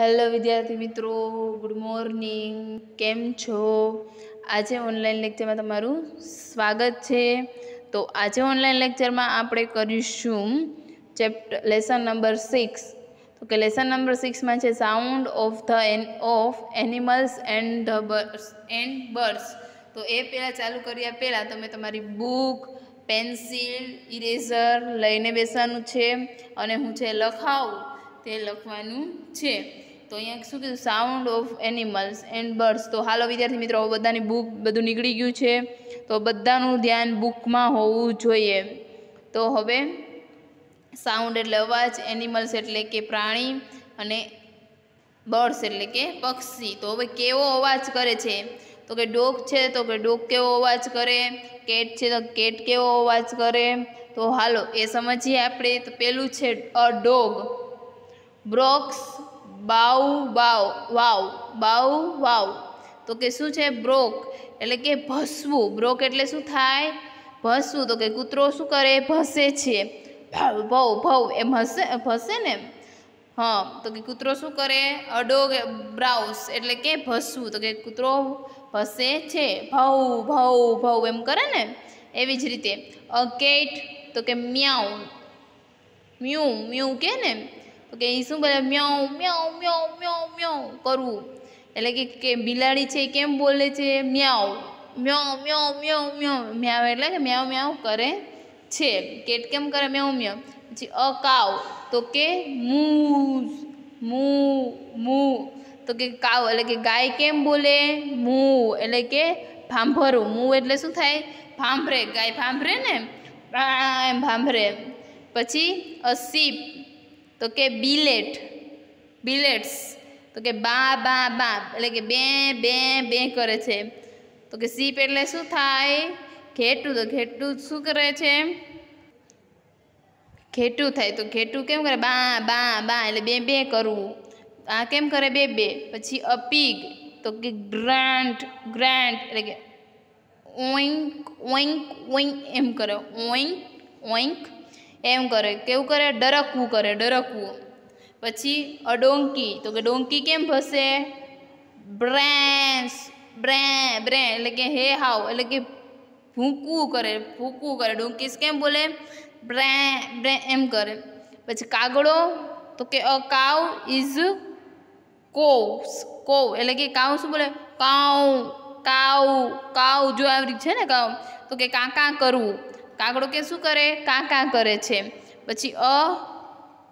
Hello વિદ્યાર્થી મિત્રો, good morning, કેમ છો? આજે ઓનલાઈન લેક્ચરમાં તમારું સ્વાગત છે. તો આજે ઓનલાઈન લેક્ચરમાં આપણે કરીશું ચેપ્ટર લેસન નંબર સિક્સ તો કે લેસન નંબર સિક્સમાં છે sound of the an of animals and the birds and birds તો એ પહેલાં ચાલુ કર્યા પહેલાં તમે તમારી બુક પેન્સિલ ઇરેઝર લઈને બેસવાનું છે અને હું છે લખાવું, તે લખવાનું છે. તો અહીંયા શું કીધું? Sound of animals and birds તો હાલો વિદ્યાર્થી મિત્રો બધાની બુક બધું નીકળી ગયું છે. તો બધાનું ધ્યાન બુકમાં હોવું જોઈએ. તો હવે સાઉન્ડ એટલે અવાજ એનિમલ્સ એટલે કે પ્રાણી અને બર્ડ્સ એટલે કે પક્ષી. તો હવે કેવો અવાજ કરે છે? તો કે ડોગ છે, તો કે ડોગ કેવો અવાજ કરે? કેટ છે, તો કેટ કેવો અવાજ કરે? તો હાલો, એ સમજીએ આપણે. તો પેલું છે અ ડોગ. બ્રોક્સ બાઉ બાવ વાવ, બાઉ, વાવ. તો કે શું છે? બ્રોક. એટલે કે ભસવું. બ્રોક એટલે શું થાય? ભસવું. તો કે કૂતરો શું કરે? ભસે છે. ભાવ ભાવ ભાવ. એમ હસે, ભસે ને? હા. તો કે કૂતરો શું કરે? અડોગ, બ્રાઉસ. એટલે કે ભસવું. તો કે કૂતરો ભસે છે. ભાવ ભાવ ભાવ. એમ કરે ને? એવી જ રીતે. અ, કેટ. તો કે મ્યાઉ. મ્યુ મ્યુ કે ને? તો કે એ શું બોલે? મ્યાઉ મ્યાઉ મ્યાઉ મ્યાઉ મ્યાઉ કરવું એટલે કે કે બિલાડી છે કેમ બોલે છે? મ્યાઉ. મ્યાઉ મ્યાઉ મ્યાઉ મ્યાઉ. મ્યાઉ એટલે કે મ્યાઉ મ્યાઉ કરે છે. કેટ કેમ કરે? મ્યાઉ મ્યાઉ. પછી અ કાવ તો કે મૂઝ. મૂ મૂ. તો કે કાવ એટલે કે ગાય કેમ બોલે? મૂ. એટલે કે ભાંભરું. મૂ એટલે શું થાય? ભાંભરે. ગાય ભાંભરે ને? એમ ભાંભરે. પછી અ સીપ તો કે બિલેટ, બિલેટ્સ, તો કે બા બા બા, એટલે કે બે બે બે કરે છે. તો કે સીપ એટલે શું થાય? ઘેટું, તો ઘેટું શું કરે છે? ઘેટું થાય. તો ઘેટું કેમ કરે? બા બા બા, એટલે બે બે કરવું. આ કેમ કરે? બે બે. પછી અપીગ તો કે ગ્રાન્ટ ગ્રાન્ટ, એટલે કે ઓઈંક ઓઈંક ઓઈંક એમ કરે. ઓઈંક ઓઈંક એમ કરે, કેવું કરે? ડરકવું કરે, ડરકવું. પછી અ ડોંકી, તો કે ડોંકી કેમ ભસે? બ્રેન્સ, બ્રે બ્રે, એટલે કે હે હાવ, એટલે કે ભૂંકવું કરે ભૂંકવું કરે. ડોંકીસ કેમ બોલે? બ્રે બ્રે, એમ કરે. પછી કાગડો, તો કે અ કાવ ઇઝ કોવ્સ કોવ એટલે કે કાવ શું બોલે? કાઉ કાઉ કાઉ, જો આવી છે ને કાઉ, તો કે કાકા કરવું. કાગડો કે શું કરે? કાં કાં કરે છે. પછી અ,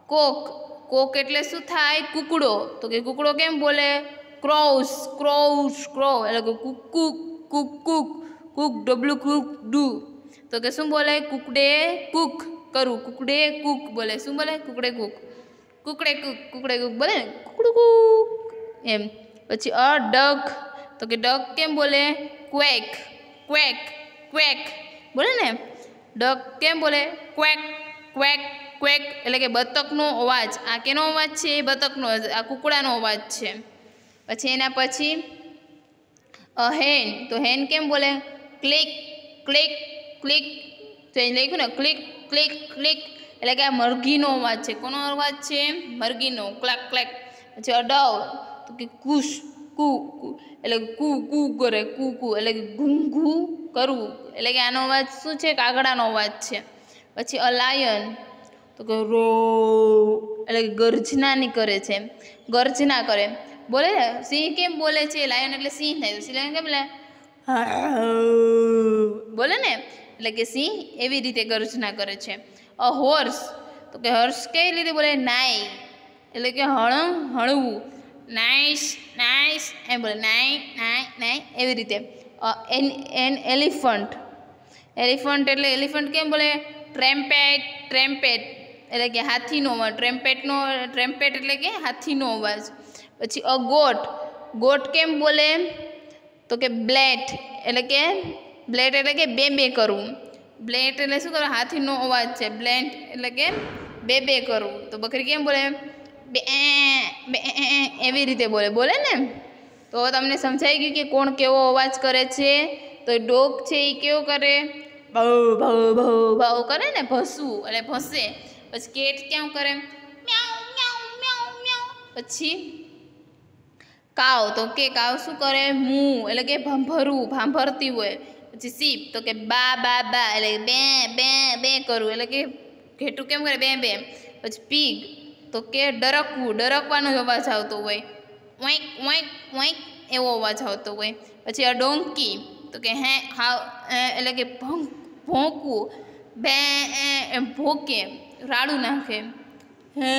કોક કોક એટલે શું થાય? કૂકડો. તો કે કૂકડો કેમ બોલે? ક્રોસ ક્રોસ ક્રો, એટલે કુક કુક કુક કુક કુક, ડબલું, કુક, ડુ. તો કે શું બોલે? કુકડે કુક કરું. કુકડે કુક બોલે. શું બોલે? કુકડે કુક. કુકડે કુક કુકડે કુક બોલે ને? કુકડું કુક. એમ. પછી અ, ડક. તો કે ડક કેમ બોલે? Quack quack quack. બોલે ને? ડક કેમ બોલે? Quack quack quack. એટલે કે બતકનો અવાજ. આ કેનો અવાજ છે? એ બતકનો આ કુકડાનો અવાજ છે. પછી એના પછી હેન. તો હેન કેમ બોલે? Click click click. તો એ લખ્યું ને, ક્લિક ક્લિક ક્લિક. એટલે કે આ મરઘીનો અવાજ છે. કોનો અવાજ છે? મરઘીનો. ક્લેક ક્લેક. પછી અડવ. તો કે કુશ, કુ એટલે કુ કુ કરે કુ કુ. એટલે કે ઘૂંઘું કરવું. એટલે કે આનો અવાજ શું છે? કાગડાનો અવાજ છે. પછી અલાયન તો કે રો, એટલે કે ગર્જનાની કરે છે ગર્જના કરે. બોલે? ને સિંહ કેમ બોલે છે? લાયન એટલે સિંહ થાય સિંહ કેમ બોલે? બોલે ને? એટલે કે સિંહ એવી રીતે ગર્જના કરે છે. અ હોર્સ તો કે હર્ષ કઈ રીતે બોલે? નાઈ એટલે કે હળ હળવું. નાઈસ નાઈસ એમ બોલે. નાઈ નાઈ નાઈ એવી રીતે. એન એન એલિફન્ટ એલિફન્ટ એટલે એલિફન્ટ કેમ બોલે ટ્રેમ્પેટ ટ્રેમ્પેટ એટલે કે હાથીનો અવાજ ટ્રેમ્પેટનો ટ્રેમ્પેટ એટલે કે હાથીનો અવાજ પછી અ ગોટ ગોટ કેમ બોલે તો કે બ્લેટ એટલે કે બ્લેટ એટલે કે બે બે કરવું બ્લેટ એટલે શું કરવું હાથીનો અવાજ છે બ્લેન્ટ એટલે કે બે બે કરવું તો બકરી કેમ બોલે બે બે એવી રીતે બોલે બોલે ને તો તમને સમજાઈ ગયું કે કોણ કેવો અવાજ કરે છે? તો ડોગ છે એ કેવો કરે? ભાવ ભાવ ભાવ ભાવ કરે ને ભસવું એટલે ભસે. પછી કેટ કેમ કરે? પછી કાવ, તો કે કાવ શું કરે? મું, એટલે કે ભાંભરવું ભાંભરતી હોય. પછી સીપ, તો કે બા બા બા, એટલે બે બે બે કરવું એટલે કે ઘેટું કેમ કરે? બે બે. પછી પીગ, તો કે ડરકવું, ડરકવાનો અવાજ આવતો હોય. ઓઈક ઓઈક ઓઈક એવો અવાજ આવતો હોય. પછી આ ડોંકી, તો કે હે, હાવ એટલે કે ભોંક ભોંકવું, બે એમ ભોકે, રાડું નાખે. હે,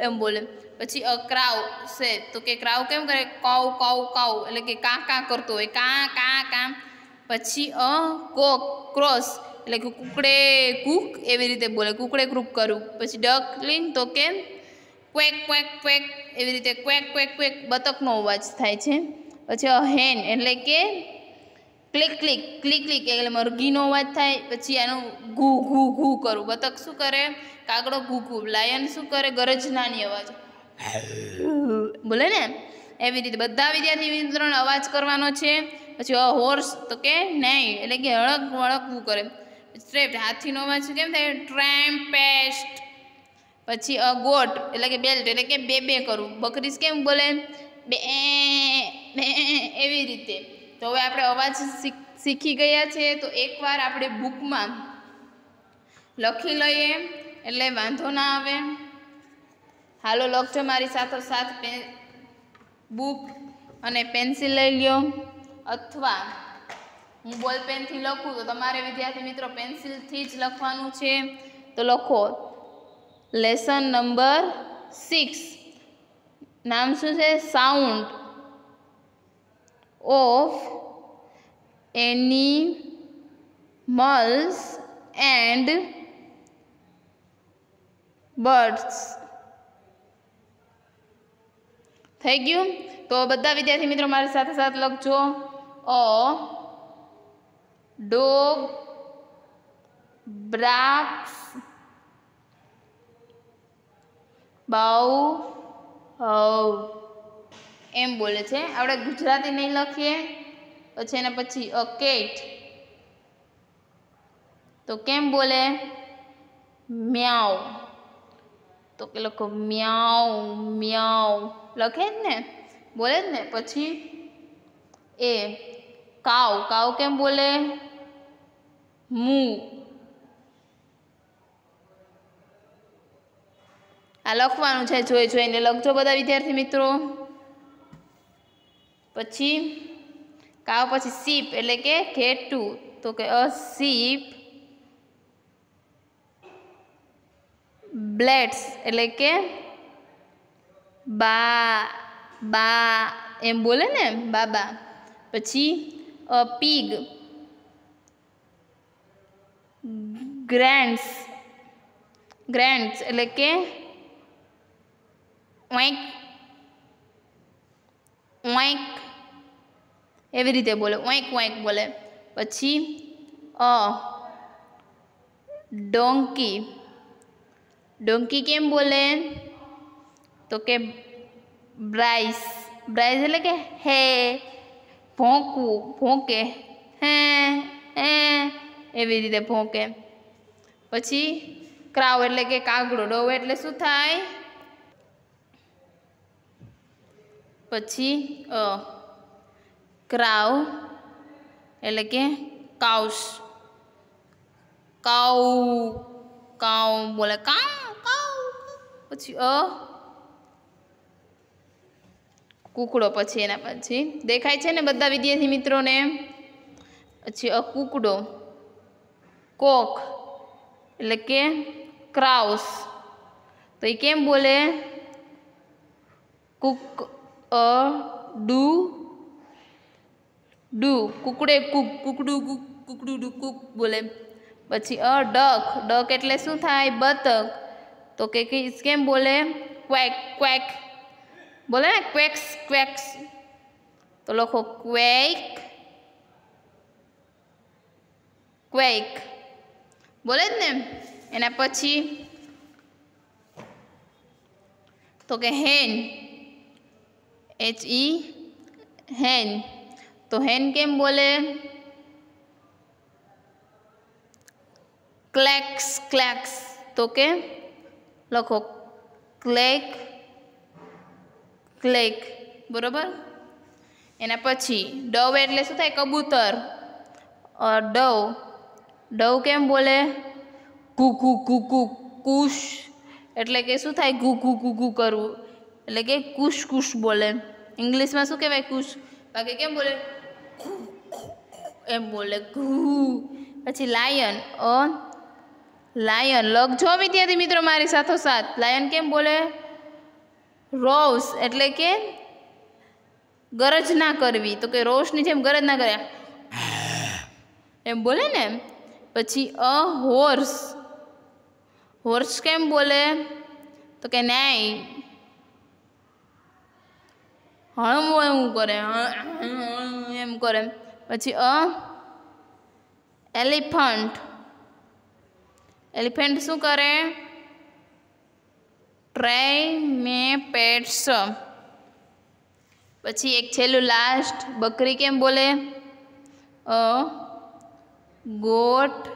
એમ બોલે. પછી અ ક્રાઉ છે તો કે ક્રાઉ કેમ કરે? કાઉ કાઉ કાઉ એટલે કે કા કા કરતો હોય. કા કા કા. પછી અ, કોક, ક્રોસ, એટલે કે કુકડે, કૂક એવી રીતે બોલે. કુકડે ક્રૂક કરું. પછી ડકલિંગ તો કે ક્વેક ક્વેક ક્વેક એવી રીતે ક્વેક ક્વેક ક્વેક બતકનો અવાજ થાય છે. પછી હેન એટલે કે ક્લિક ક્લિક ક્લિક ક્લિક એટલે મરઘીનો અવાજ થાય, પછી આનું ઘૂ ઘૂ ઘૂ કરું. બતક શું કરે? કાગડો ઘૂ ઘૂ. લાયન શું કરે? ગરજનાની અવાજ. બોલે ને? એવી રીતે બધા વિદ્યાર્થી મિત્રોને અવાજ કરવાનો છે. પછી અ હોર્સ તો કે નહીં, એટલે કે હળક વળકવું કરે. સ્ટ્રેપ હાથીનો અવાજ કેમ થાય? ટ્રેમ્પેસ્ટ. પછી અ ગોટ, એટલે કે બેલ્ટ એટલે કે બે બે કરવું બકરીસ કેમ બોલે? બે બે એવી રીતે. તો હવે આપણે અવાજ શીખી ગયા છે, તો એકવાર આપણે બુકમાં લખી લઈએ, એટલે વાંધો ના આવે. હાલો, લખજો મારી સાથો સાથ બુક અને પેન્સિલ લઈ લ્યો. અથવા હું બોલ પેનથી લખું, તો તમારે વિદ્યાર્થી મિત્રો પેન્સિલથી જ લખવાનું છે. તો લખો. લેસન નંબર સિક્સ નામ શું છે sound of animals and birds થઈ ગયું તો બધા વિદ્યાર્થી મિત્રો મારી સાથે સાથે લખજો અ, ડોગ, બ્રાક્સ બાઉ, હવ, એમ બોલે છે. આપણે ગુજરાતી નહીં લખીએ. પછી એના પછી અ કેટ તો કેમ બોલે? મ્યાઉ. તો કે લખો મ્યાઉ મ્યાઉ. લખે જ ને? બોલે જ ને? પછી એ કાવ કાવ કેમ બોલે? મું. આ લખવાનું છે, જોઈ જોઈને લખજો બધા વિદ્યાર્થી મિત્રો. પછી કાવ પછી સીપ એટલે કે ઘેટું. તો કે અ સીપ બ્લેડ્સ એટલે કે બા બા એમ બોલે ને, બાબા. પછી અ પીગ. ગ્રેન્ડ્સ ગ્રેન્ડ્સ એટલે કે ઓઈક. ઓઈક. એવી રીતે બોલે, ઓઈક ઓઈક બોલે. પછી, અ, ડોંકી. ડોંકી કેમ બોલે? તો કે બ્રાઇસ. બ્રાઇસ એટલે કે હે, ભોંકવું, ભોંકે. હે હે, એવી રીતે ભોંકે. પછી ક્રાવ એટલે કે કાગડો, ડોવ એટલે શું થાય? પછી, અ ક્રાવ એટલે કે કાઉસ. કાઉ કાઉ બોલે, કાઉ કાઉ. પછી, અ, કૂકડો પછી એના પછી. દેખાય છે ને બધા વિદ્યાર્થી મિત્રોને? પછી, અ, કૂકડો, કોક, એટલે કે ક્રાઉસ. તો એ કેમ બોલે? કુક અ, ડુ ડુ, કુકડે કુક, કુકડું કુક, કુકડું, ડુ, કુક બોલે. પછી અ, ડક ડક એટલે શું થાય? બતક. તો કે કેમ બોલે? Quack quack. બોલે ને? ક્વેક્સ ક્વેક્સ. તો લખો ક્વેક ક્વેક. બોલે જ ને? એના પછી તો કે હેન. એચ ઈ હેન તો હેન કેમ બોલે? ક્લેક્સ ક્લેક્સ તો કે? લખો. ક્લેક ક્લેક બરોબર? એના પછી, ડવ એટલે શું થાય? કબૂતર. ડવ. ડવ કેમ બોલે? કુ કુ કુ કુ કુશ એટલે કે શું થાય? ઘુ ઘુ ઘુ ઘુ કરવું. એટલે કે કુશ કુશ બોલે. ઇંગ્લિશમાં શું કહેવાય કુશ? બાકી કેમ બોલે? એમ બોલે, ઘુ. પછી લાયન, અ, લાયન. લગજો વિદ્યાર્થી મિત્રો મારી સાથોસાથ લાયન કેમ બોલે? રોસ એટલે કે ગરજ ના કરવી. તો કે રોશની જેમ ગરજ ના કરે એમ બોલે ને પછી અ, હોર્સ. હોર્સ કેમ બોલે? તો કે નાઈ હળમું એવું કરે એમ કરે. પછી, અ, એલિફન્ટ. એલિફન્ટ શું કરે? Trumpets. પછી એક છેલ્લું લાસ્ટ, બકરી કેમ બોલે? A, goat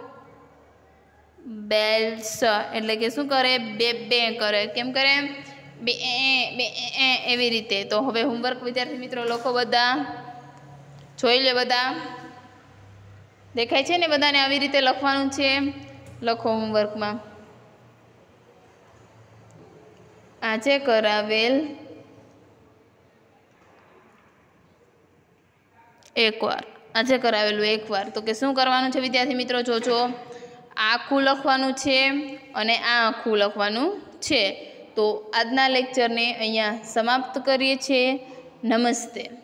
bleats. એટલે કે શું કરે? બે બે કરે. કેમ કરે? બે એ બે એ એવી રીતે. તો હવે હોમવર્ક વિદ્યાર્થી મિત્રો લખો બધા. જોઈ લે બધા. દેખાય છે ને બધાને આવી રીતે લખવાનું છે? લખો હોમવર્કમાં આજે કરાવેલ એકવાર. આજે કરાવેલું એકવાર. તો કે શું કરવાનું છે વિદ્યાર્થી મિત્રો? જોજો. આખું લખવાનું છે અને આ આખું લખવાનું છે. તો આજના લેક્ચરને અહીંયા સમાપ્ત કરીએ છીએ. નમસ્તે.